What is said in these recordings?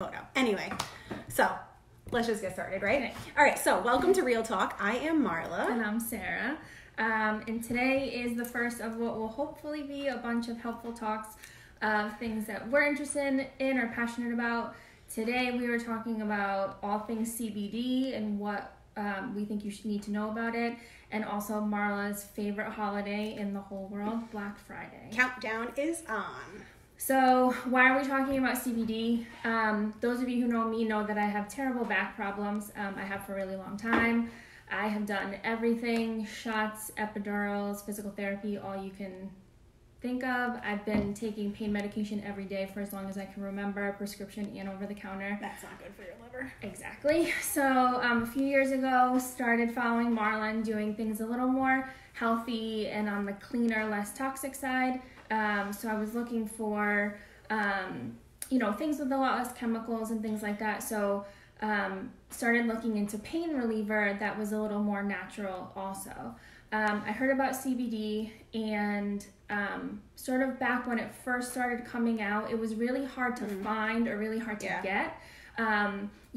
photo. Anyway, so let's just get started, right? All right, so welcome to Real Talk. I am Marla. And I'm Sarah. Um, and today is the first of what will hopefully be a bunch of helpful talks of things that we're interested in or passionate about. Today we were talking about all things CBD and what um, we think you should need to know about it, and also Marla's favorite holiday in the whole world, Black Friday. Countdown is on. So, why are we talking about CBD? Um, those of you who know me know that I have terrible back problems. Um, I have for a really long time. I have done everything shots, epidurals, physical therapy, all you can think of. I've been taking pain medication every day for as long as I can remember, prescription and over the counter. That's not good for your liver. Exactly. So, um, a few years ago, started following Marlon, doing things a little more healthy and on the cleaner, less toxic side. Um, so, I was looking for, um, you know, things with a lot less chemicals and things like that. So, um, started looking into pain reliever that was a little more natural also. Um, I heard about CBD and um, sort of back when it first started coming out, it was really hard to mm-hmm. find or really hard to yeah. get.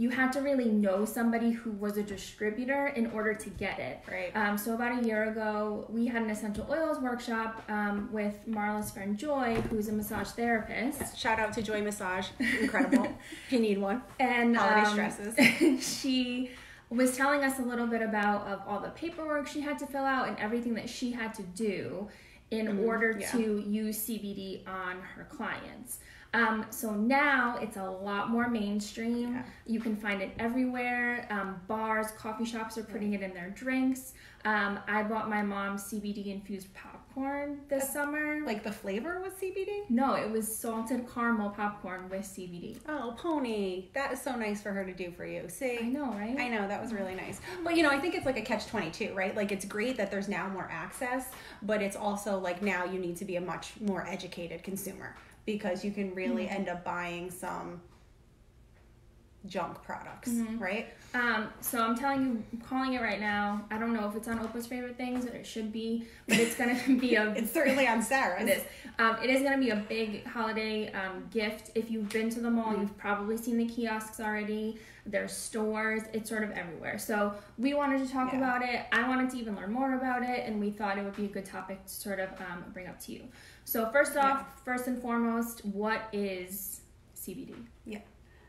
You had to really know somebody who was a distributor in order to get it. Right. Um, so about a year ago, we had an essential oils workshop um, with Marla's friend Joy, who's a massage therapist. Shout out to Joy Massage, incredible. if you need one. And holiday um, stresses. she was telling us a little bit about of all the paperwork she had to fill out and everything that she had to do in mm, order yeah. to use CBD on her clients. Um, so now it's a lot more mainstream. Yeah. You can find it everywhere. Um, bars, coffee shops are putting it in their drinks. Um, I bought my mom CBD infused popcorn this summer. Like the flavor was CBD? No, it was salted caramel popcorn with CBD. Oh, pony. That is so nice for her to do for you. See? I know, right? I know, that was really nice. But you know, I think it's like a catch 22, right? Like it's great that there's now more access, but it's also like now you need to be a much more educated consumer because you can really mm-hmm. end up buying some junk products, mm-hmm. right? Um, so I'm telling you, I'm calling it right now. I don't know if it's on Oprah's favorite things, or it should be, but it's gonna be a. it's certainly on Sarah's. It is. Um, it is gonna be a big holiday um, gift. If you've been to the mall, mm-hmm. you've probably seen the kiosks already. There's stores. It's sort of everywhere. So we wanted to talk yeah. about it. I wanted to even learn more about it, and we thought it would be a good topic to sort of um, bring up to you. So first off, yeah. first and foremost, what is CBD? Yeah.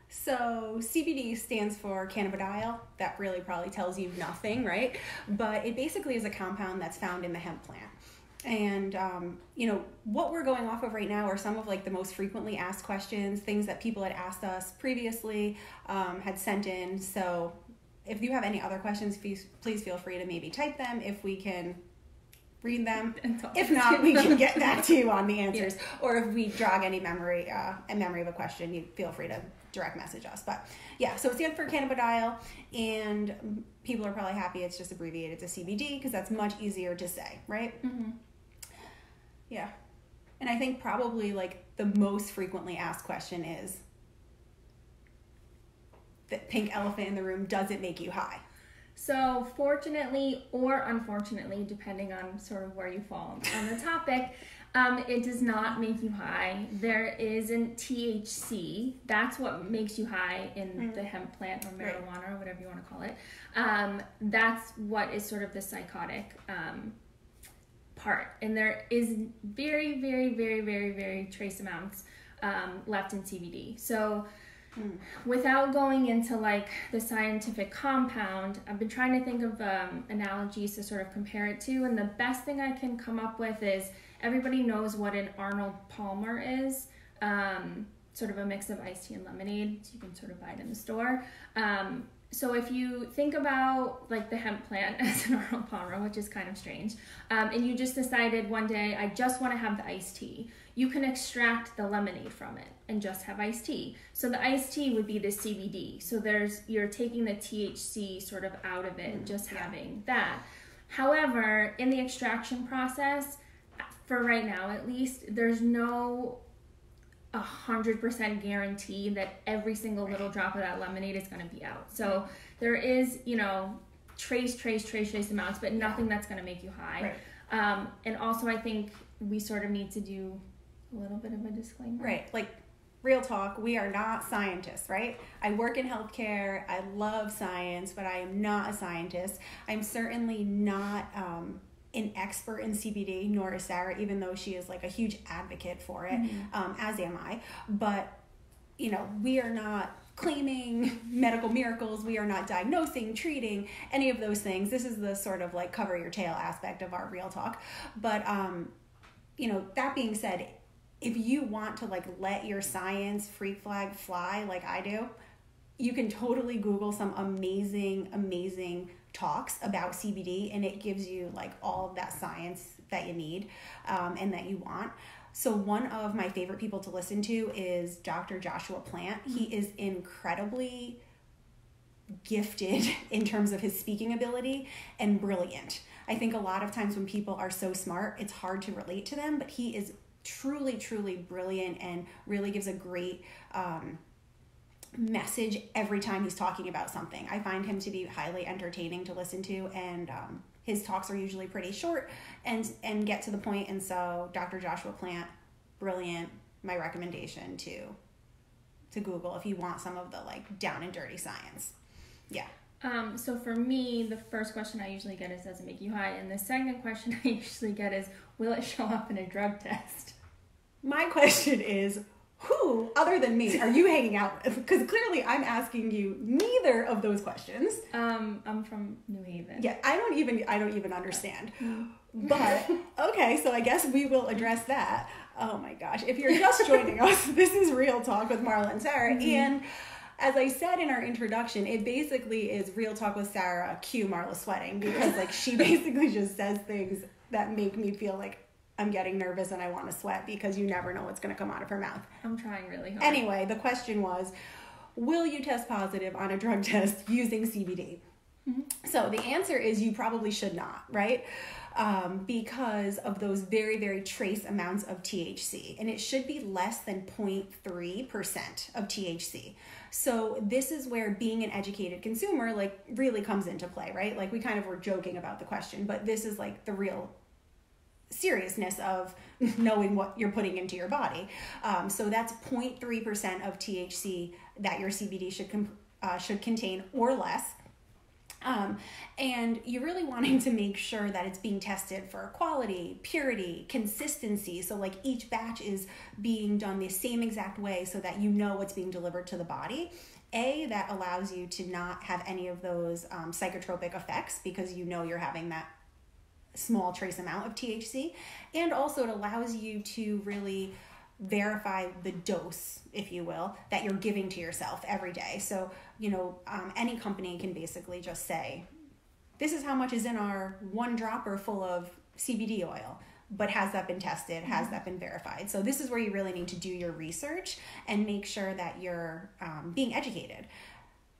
So CBD stands for cannabidiol. That really probably tells you nothing, right? But it basically is a compound that's found in the hemp plant. And um, you know what we're going off of right now are some of like the most frequently asked questions, things that people had asked us previously, um, had sent in. So if you have any other questions, please please feel free to maybe type them. If we can read them. If not, we can get back to you on the answers. Yeah. Or if we jog any memory, uh, a memory of a question, you feel free to direct message us. But yeah, so it stands for cannabidiol, and people are probably happy it's just abbreviated to CBD because that's much easier to say, right? Mm-hmm. Yeah, and I think probably like the most frequently asked question is the pink elephant in the room: Does it make you high? So, fortunately or unfortunately, depending on sort of where you fall on the topic, um, it does not make you high. There isn't THC. That's what makes you high in mm. the hemp plant or marijuana right. or whatever you want to call it. Um, that's what is sort of the psychotic um, part. And there is very, very, very, very, very trace amounts um, left in CBD. So, Mm. Without going into like the scientific compound, I've been trying to think of um, analogies to sort of compare it to, and the best thing I can come up with is everybody knows what an Arnold Palmer is. Um, sort of a mix of iced tea and lemonade. So you can sort of buy it in the store. Um, so if you think about like the hemp plant as an Arnold Palmer, which is kind of strange, um, and you just decided one day I just want to have the iced tea, you can extract the lemonade from it and just have iced tea. So the iced tea would be the CBD. So there's you're taking the THC sort of out of it and mm, just yeah. having that. However, in the extraction process, for right now at least, there's no a hundred percent guarantee that every single little drop of that lemonade is going to be out. So there is, you know, trace, trace, trace, trace amounts, but nothing that's going to make you high. Right. Um, and also, I think we sort of need to do a little bit of a disclaimer. Right. Like real talk, we are not scientists, right? I work in healthcare. I love science, but I am not a scientist. I'm certainly not um, an expert in CBD, nor is Sarah, even though she is like a huge advocate for it, mm-hmm. um, as am I. But, you know, we are not claiming medical miracles. We are not diagnosing, treating, any of those things. This is the sort of like cover your tail aspect of our real talk. But, um, you know, that being said, if you want to like let your science freak flag fly like I do, you can totally Google some amazing, amazing talks about CBD and it gives you like all of that science that you need um, and that you want. So, one of my favorite people to listen to is Dr. Joshua Plant. He is incredibly gifted in terms of his speaking ability and brilliant. I think a lot of times when people are so smart, it's hard to relate to them, but he is truly, truly brilliant and really gives a great um, message every time he's talking about something. I find him to be highly entertaining to listen to, and um, his talks are usually pretty short and and get to the point. And so, Dr. Joshua Plant, brilliant. My recommendation to to Google if you want some of the like down and dirty science. Yeah. Um, so for me, the first question I usually get is, "Does it make you high?" And the second question I usually get is, "Will it show up in a drug test?" My question is, who other than me are you hanging out with? Because clearly I'm asking you neither of those questions. Um, I'm from New Haven. Yeah, I don't even I don't even understand. But okay, so I guess we will address that. Oh my gosh! If you're just joining us, this is Real Talk with Marla and Sarah, mm-hmm. and as I said in our introduction, it basically is real talk with Sarah, cue Marla sweating because like she basically just says things that make me feel like I'm getting nervous and I want to sweat because you never know what's going to come out of her mouth. I'm trying really hard. Anyway, the question was, will you test positive on a drug test using CBD? Mm-hmm. So the answer is you probably should not, right? Um, because of those very, very trace amounts of THC. And it should be less than 0.3% of THC. So this is where being an educated consumer like really comes into play, right? Like we kind of were joking about the question, but this is like the real seriousness of knowing what you're putting into your body. Um, so that's 0.3% of THC that your CBD should com- uh, should contain or less. Um, and you're really wanting to make sure that it's being tested for quality, purity, consistency. So, like each batch is being done the same exact way so that you know what's being delivered to the body. A, that allows you to not have any of those um, psychotropic effects because you know you're having that small trace amount of THC. And also, it allows you to really verify the dose, if you will, that you're giving to yourself every day. So, you know, um, any company can basically just say, this is how much is in our one dropper full of CBD oil. But has that been tested? Has mm-hmm. that been verified? So, this is where you really need to do your research and make sure that you're um, being educated.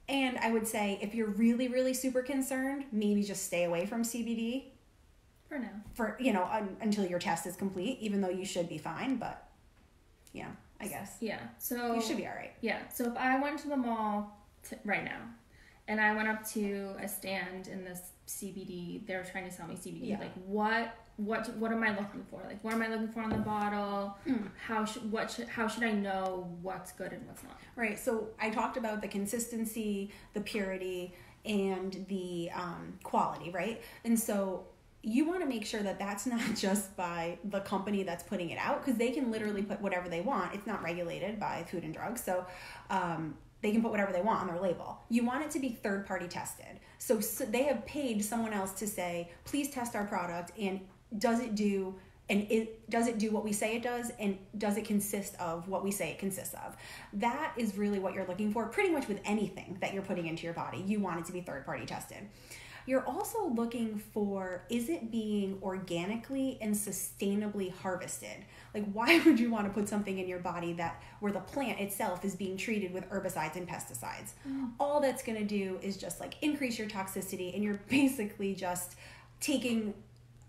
And I would say if you're really, really super concerned, maybe just stay away from CBD for now. For, you know, un- until your test is complete, even though you should be fine, but yeah, I guess. Yeah. So you should be all right. Yeah. So if I went to the mall t- right now and I went up to a stand in this CBD, they were trying to sell me CBD. Yeah. Like what what what am I looking for? Like what am I looking for on the bottle? Mm. How should what should how should I know what's good and what's not? Right. So I talked about the consistency, the purity, and the um, quality, right? And so you want to make sure that that's not just by the company that's putting it out because they can literally put whatever they want. It's not regulated by Food and Drugs, so um, they can put whatever they want on their label. You want it to be third party tested. So, so they have paid someone else to say, please test our product and does it do and it does it do what we say it does and does it consist of what we say it consists of that is really what you're looking for pretty much with anything that you're putting into your body you want it to be third party tested you're also looking for is it being organically and sustainably harvested? Like why would you want to put something in your body that where the plant itself is being treated with herbicides and pesticides? Mm. All that's going to do is just like increase your toxicity and you're basically just taking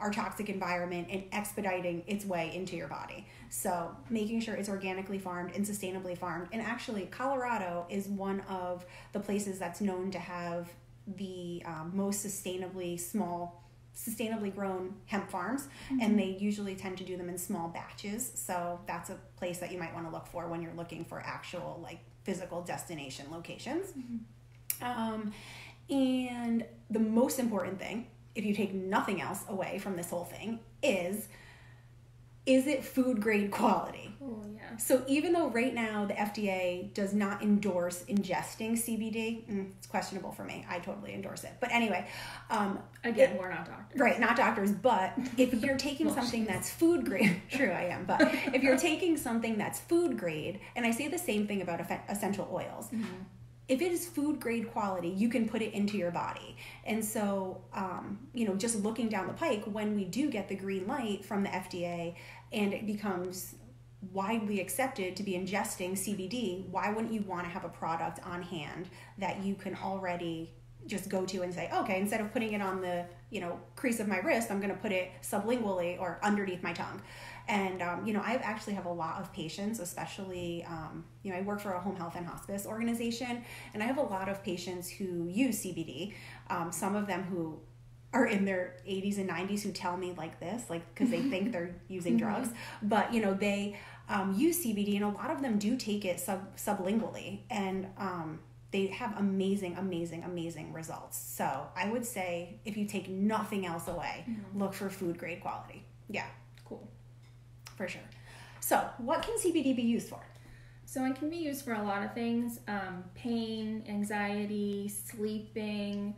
our toxic environment and expediting its way into your body. So, making sure it's organically farmed and sustainably farmed. And actually, Colorado is one of the places that's known to have the um, most sustainably small sustainably grown hemp farms and they usually tend to do them in small batches. So that's a place that you might want to look for when you're looking for actual like physical destination locations. Um, and the most important thing if you take nothing else away from this whole thing is is it food grade quality Oh yeah. so even though right now the FDA does not endorse ingesting CBD, mm, it's questionable for me. I totally endorse it. But anyway, um, Again, we're not doctors. right, not doctors, but if you're taking Well, something that's food grade, true, I am. But if you're taking something that's food grade, and I say the same thing about essential oils. If it is food grade quality, you can put it into your body. And so, um, you know, just looking down the pike, when we do get the green light from the FDA and it becomes widely accepted to be ingesting CBD, why wouldn't you want to have a product on hand that you can already just go to and say, okay, instead of putting it on the you know crease of my wrist, I'm going to put it sublingually or underneath my tongue. And um, you know, I actually have a lot of patients, especially um, you know, I work for a home health and hospice organization, and I have a lot of patients who use CBD. Um, some of them who are in their 80s and 90s who tell me like this, like because they think they're using drugs, but you know they um, use CBD, and a lot of them do take it sub sublingually, and um, they have amazing, amazing, amazing results. So I would say if you take nothing else away, look for food grade quality. Yeah. For sure. So what can CBD be used for? So it can be used for a lot of things: um, pain, anxiety, sleeping,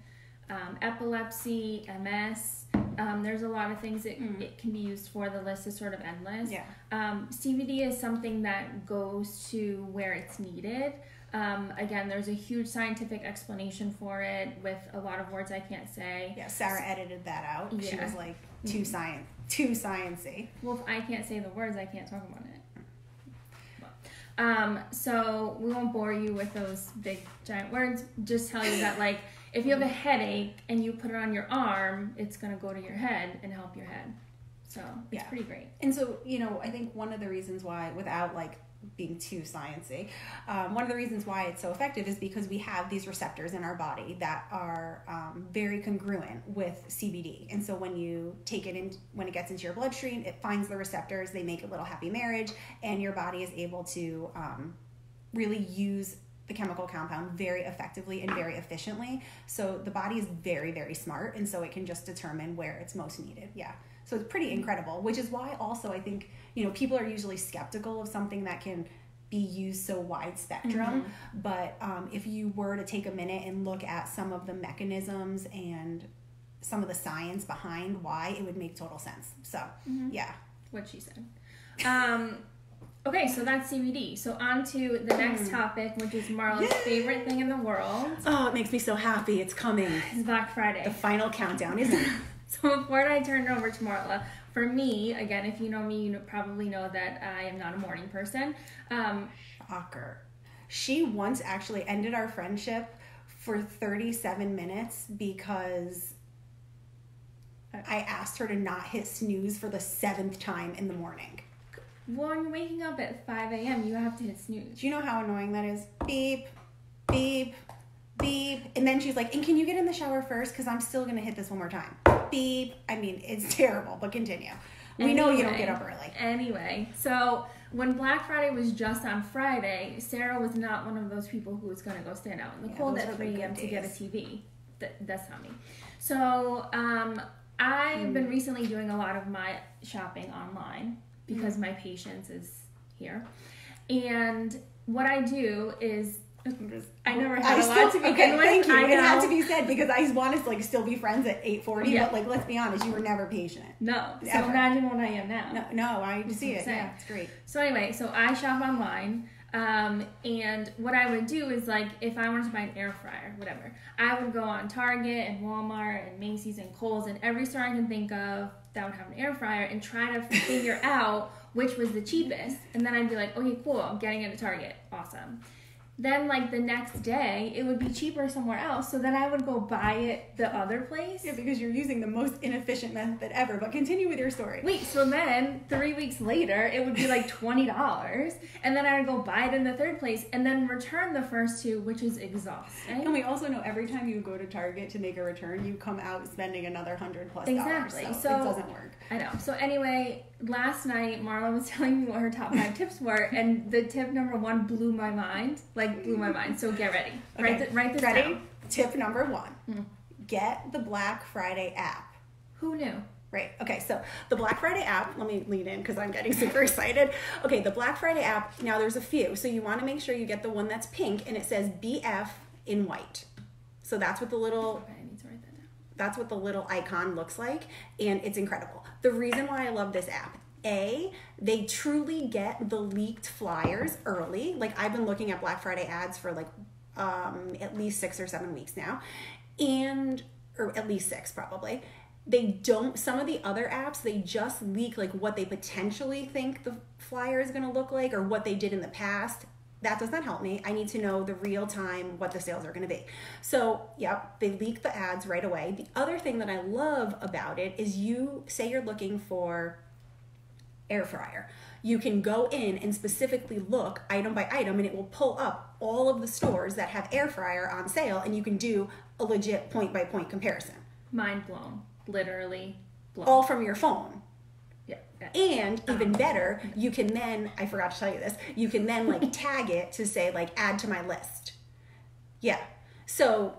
um, epilepsy, MS. Um, there's a lot of things that it can be used for. The list is sort of endless. Yeah. Um, CBD is something that goes to where it's needed. Um, again, there's a huge scientific explanation for it with a lot of words I can't say. Yeah, Sarah edited that out. She was like too science, too sciency. Well, if I can't say the words, I can't talk about it. Um, so we won't bore you with those big giant words. Just tell you that like if you have a headache and you put it on your arm, it's gonna go to your head and help your head. So it's Yeah. pretty great. And so, you know, I think one of the reasons why, without like being too sciencey, um, one of the reasons why it's so effective is because we have these receptors in our body that are um, very congruent with CBD. And so when you take it in, when it gets into your bloodstream, it finds the receptors, they make a little happy marriage, and your body is able to um, really use the chemical compound very effectively and very efficiently. So the body is very, very smart, and so it can just determine where it's most needed. Yeah. So it's pretty incredible, which is why also I think, you know, people are usually skeptical of something that can be used so wide spectrum. But um, if you were to take a minute and look at some of the mechanisms and some of the science behind why, it would make total sense. So, yeah. What she said. Um, okay, so that's CBD. So on to the next topic, which is Marla's Yay! favorite thing in the world. Oh, it makes me so happy. It's coming. It's Black Friday. The final countdown, isn't it? So before I turn it over to Marla, for me, again, if you know me, you probably know that I am not a morning person. Um, Shocker. She once actually ended our friendship for 37 minutes because I asked her to not hit snooze for the seventh time in the morning. when you're waking up at 5 a.m., you have to hit snooze. Do you know how annoying that is? Beep, beep, beep. And then she's like, and can you get in the shower first? Because I'm still going to hit this one more time. Beep. I mean, it's terrible, but continue. We know you don't get up early. Anyway, so when Black Friday was just on Friday, Sarah was not one of those people who was going to go stand out in the Yeah, cold at 3 a.m. to get a. TV. Th- that's not me. So um, I've Hmm. been recently doing a lot of my shopping online because my patience is here. And what I do is I never I had a still, lot to begin okay, with. Thank you. I It had to be said because I wanted to like still be friends at 8:40, Yeah. but like let's be honest, you were never patient. no. So Ever. imagine what I am now. No, no, I see it. saying. Yeah, it's great. So anyway, so I shop online. Um, and what I would do is like if I wanted to buy an air fryer, whatever, I would go on Target and Walmart and Macy's and Kohl's and every store I can think of that would have an air fryer and try to figure out which was the cheapest. And then I'd be like, okay, cool, I'm getting it at Target, awesome. Then like the next day it would be cheaper somewhere else. So then I would go buy it the other place. Yeah, because you're using the most inefficient method ever. But continue with your story. Wait, so then three weeks later it would be like twenty dollars, and then I would go buy it in the third place, and then return the first two, which is exhausting. And we also know every time you go to Target to make a return, you come out spending another hundred plus Exactly. dollars. So- it doesn't work. I know. So anyway, last night Marla was telling me what her top five tips were, and the tip number one blew my mind. Like blew my mind. So get ready. Write, Okay, th- write this Ready? down. Tip number one: Hmm. get the Black Friday app. Who knew? Right. Okay. So the Black Friday app, let me lean in because I'm getting super excited. Okay. The Black Friday app, now there's a few. So you want to make sure you get the one that's pink and it says BF in white. So that's what the little Okay, I need to write that down. that's what the little icon looks like and it's incredible the reason why i love this app a they truly get the leaked flyers early. Like i've been looking at black friday ads for like um, at least six or seven weeks now. And or at least six probably. They don't some of the other apps they just leak like what they potentially think the flyer is going to look like or what they did in the past that does not help me i need to know the real time what the sales are going to be so yep they leak the ads right away the other thing that i love about it is you say you're looking for air fryer you can go in and specifically look item by item and it will pull up all of the stores that have air fryer on sale and you can do a legit point by point comparison Mind blown. Literally blown. all from your phone. And even better you can then i forgot to tell you this you can then like tag it to say like add to my list yeah so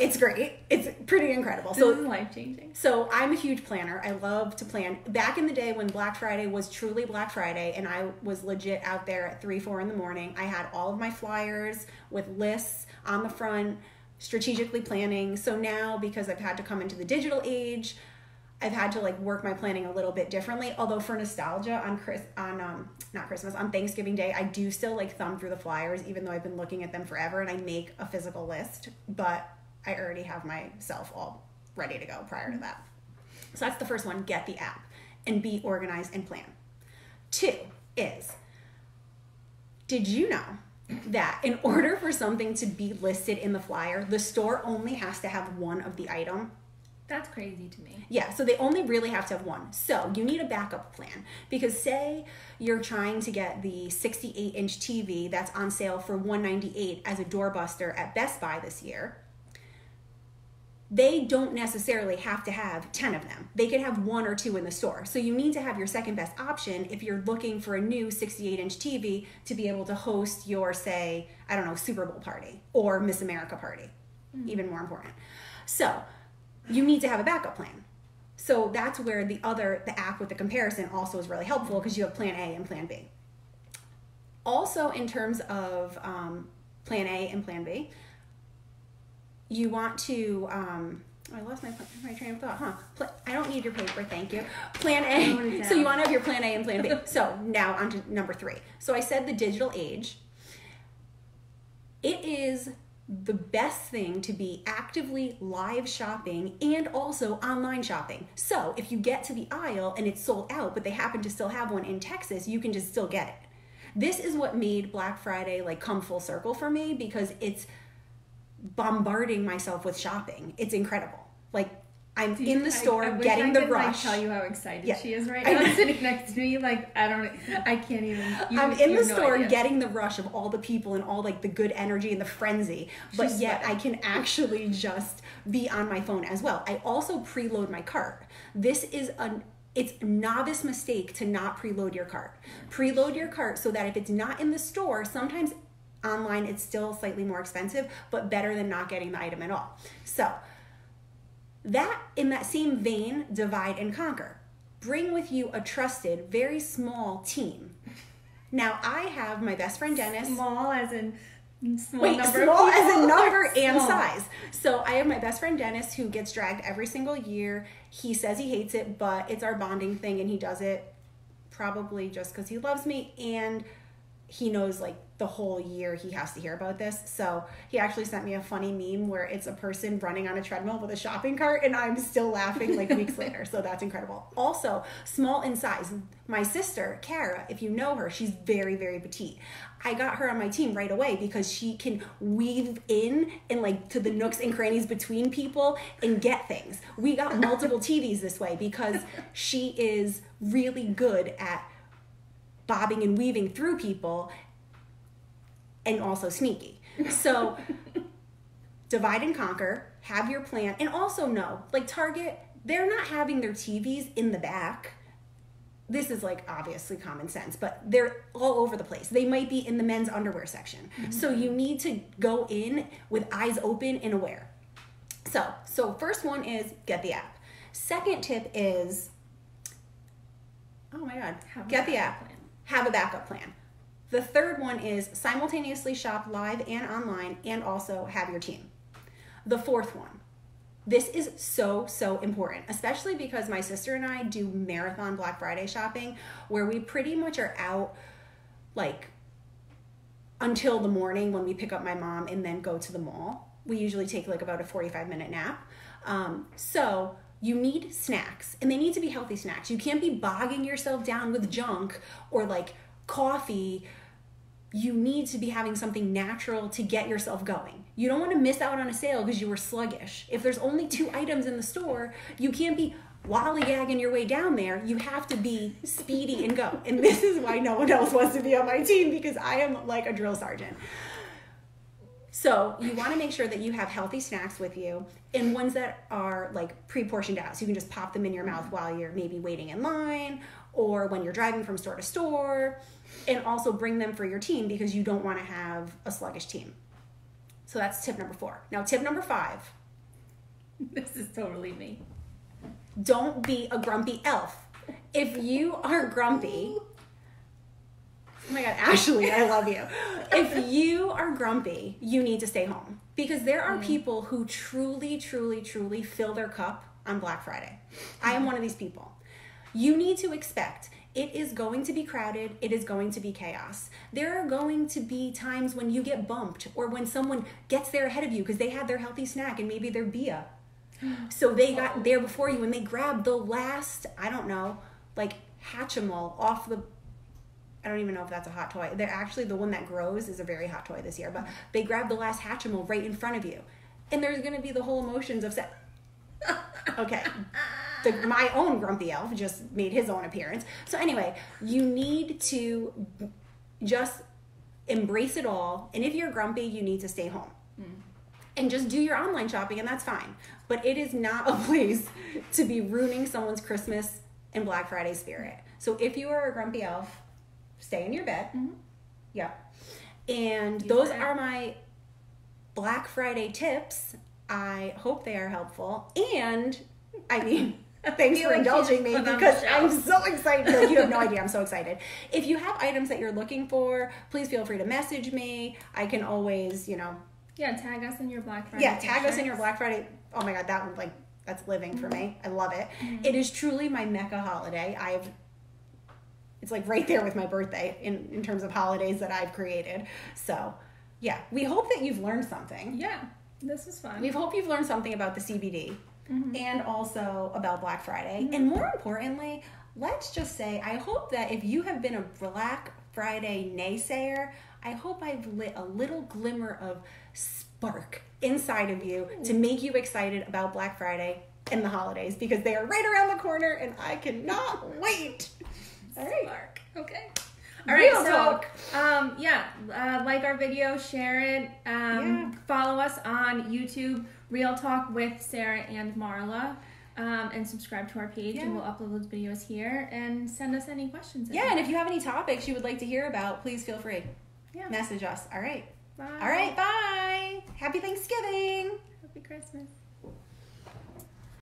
it's great it's pretty incredible so life changing. so I'm a huge planner. I love to plan. Back in the day when Black Friday was truly Black Friday and I was legit out there at three, four in the morning, I had all of my flyers with lists on the front, strategically planning. So now because I've had to come into the digital age, I've had to like work my planning a little bit differently. Although for nostalgia on Chris on um not Christmas on Thanksgiving Day, I do still like thumb through the flyers, even though I've been looking at them forever, and I make a physical list. But I already have myself all ready to go prior to that. So that's the first one: get the app and be organized and plan. Two is, did you know that in order for something to be listed in the flyer, the store only has to have one of the item That's crazy to me. yeah, so they only really have to have one. So you need a backup plan because say you're trying to get the 68 inch TV that's on sale for 198 as a doorbuster at Best Buy this year. They don't necessarily have to have 10 of them. They can have one or two in the store. So you need to have your second best option if you're looking for a new 68 inch TV to be able to host your, say, I don't know, Super Bowl party or Miss America party. Hmm. Even more important. So you need to have a backup plan. So that's where the other, the app with the comparison also is really helpful because you have plan A and plan B. Also, in terms of um, plan A and plan B, you want to, um, oh, I lost my, my train of thought, huh? Pla- I don't need your paper, thank you. Plan A. So you want to have your plan A and plan B. so now on to number three. So I said the digital age. It is the best thing to be actively live shopping and also online shopping. So if you get to the aisle and it's sold out, but they happen to still have one in Texas, you can just still get it. This is what made Black Friday like come full circle for me because it's bombarding myself with shopping. It's incredible. Like I'm in the store I, I wish getting I the could, rush. Like, tell you how excited Yeah. she is right now. I now, know. sitting next to me. Like I don't, I can't even. You, I'm in the no store idea. getting the rush of all the people and all like the good energy and the frenzy, but She's yet I can actually just be on my phone as well. I also preload my cart. This is an it's a novice mistake to not preload your cart. Preload your cart so that if it's not in the store, sometimes online it's still slightly more expensive, but better than not getting the item at all. So, that in that same vein, divide and conquer. Bring with you a trusted, very small team. Now, I have my best friend Dennis. Small as in small Wait, number. small as in number and small? size. So I have my best friend Dennis who gets dragged every single year. He says he hates it, but it's our bonding thing and he does it probably just because he loves me and he knows like the whole year he has to hear about this. So he actually sent me a funny meme where it's a person running on a treadmill with a shopping cart, and I'm still laughing like weeks later. So that's incredible. Also, small in size. My sister, Kara, if you know her, she's very, very petite. I got her on my team right away because she can weave in and like to the nooks and crannies between people and get things. We got multiple TVs this way because she is really good at bobbing and weaving through people and also sneaky. So divide and conquer, have your plan, and also know like Target, they're not having their TVs in the back. This is like obviously common sense, but they're all over the place. They might be in the men's underwear section. Mm-hmm. So you need to go in with eyes open and aware. So, so first one is get the app. Second tip is oh my god, Have get the app. plan. Have a backup plan. The third one is simultaneously shop live and online and also have your team. The fourth one. This is so, so important, especially because my sister and I do marathon Black Friday shopping where we pretty much are out like until the morning when we pick up my mom and then go to the mall. We usually take like about a 45 minute nap. Um, so you need snacks and they need to be healthy snacks. You can't be bogging yourself down with junk or like coffee. You need to be having something natural to get yourself going. You don't want to miss out on a sale because you were sluggish. If there's only two items in the store, you can't be lollygagging your way down there. You have to be speedy and go. And this is why no one else wants to be on my team because I am like a drill sergeant. So you want to make sure that you have healthy snacks with you and ones that are like pre-portioned out. So you can just pop them in your mouth while you're maybe waiting in line or when you're driving from store to store. And also bring them for your team because you don't want to have a sluggish team. So that's tip number four. Now, tip number five This is totally me. don't be a grumpy elf. If you are grumpy, oh my god, Ashley, I love you. If you are grumpy, you need to stay home because there are mm. people who truly, truly, truly fill their cup on Black Friday. I am mm. one of these people. You need to expect it is going to be crowded, it is going to be chaos. There are going to be times when you get bumped or when someone gets there ahead of you because they had their healthy snack and maybe their Bia. So they got there before you and they grabbed the last, I don't know, like Hatchimal off the I don't even know if that's a hot toy. They're actually the one that grows is a very hot toy this year, but they grabbed the last Hatchimal right in front of you. And there's gonna be the whole emotions of set. Okay. The, my own grumpy elf just made his own appearance. So anyway, you need to just embrace it all. And if you're grumpy, you need to stay home. And just do your online shopping and that's fine. But it is not a place to be ruining someone's christmas and black friday spirit. So if you are a grumpy elf stay in your bed. Yeah. And Use those are my black friday tips. I hope they are helpful. And i mean Thanks for indulging me put on the because. I'm so excited. Like, you have no idea. I'm so excited. If you have items that you're looking for, please feel free to message me. I can always, you know, Yeah, tag us in your Black Friday. yeah, tag us in your Black Friday. Oh my god, that one like that's living for me. Mm-hmm. I love it. It is truly my mecca holiday. I've it's like right there with my birthday in in terms of holidays that I've created. So, yeah, we hope that you've learned something. Yeah, this is fun. We hope you've learned something about the CBD Mm-hmm. and also about Black Friday. And more importantly, let's just say I hope that if you have been a Black Friday naysayer, I hope I've lit a little glimmer of spark inside of you to make you excited about Black Friday and the holidays because they are right around the corner and I cannot wait. All right. Mark. Okay. All right, Real so talk. um, yeah, uh, like our video, share it, um, Yeah. follow us on YouTube, Real Talk with Sarah and Marla, um, and subscribe to our page, and we'll upload those videos here. And send us any questions. Yeah, and if you have any topics you would like to hear about, please feel free. Yeah. Message us. All right. Bye. All right. Bye. Happy Thanksgiving. Happy Christmas.